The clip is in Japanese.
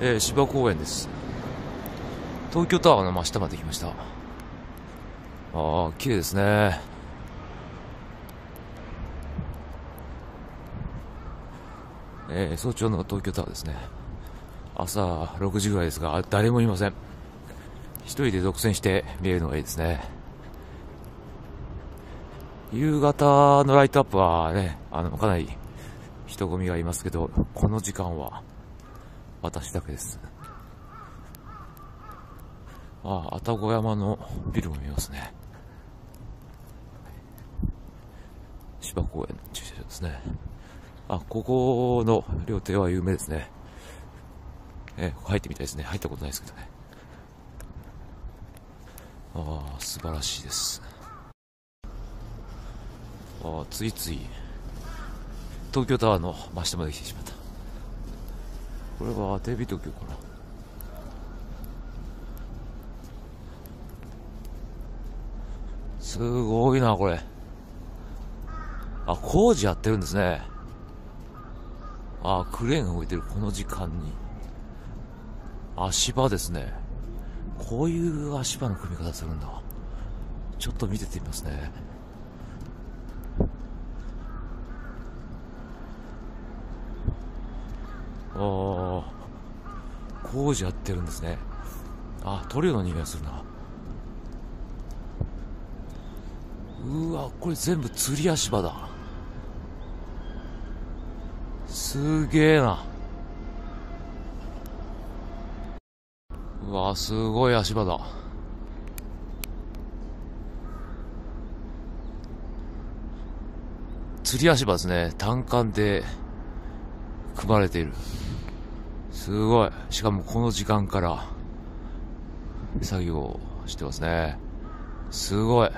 えー、芝公園です。東京タワーの真下まで来ました。ああ綺麗ですね。えー、早朝の東京タワーですね。朝6時ぐらいですが誰もいません。一人で独占して見えるのがいいですね。夕方のライトアップはねあのかなり人混みがいますけどこの時間は。私だけです。ああ、愛宕山のビルも見ますね。芝公園の駐車場ですね。あ、ここの料亭は有名ですね。え入ってみたいですね。入ったことないですけどね。ああ、素晴らしいです。ああ、ついつい、東京タワーの真下まで来てしまった。これはテレビ東京かな。すごいなこれ。あ工事やってるんですね。あクレーンが動いてるこの時間に。足場ですね。こういう足場の組み方するんだ。ちょっと見ててみますね。ああ、工事やってるんですね。あ、塗料の匂いがするな。うわ、これ全部釣り足場だ。すげえな。うわ、すごい足場だ。釣り足場ですね。単管で組まれている。すごい。しかもこの時間から作業してますね。すごい。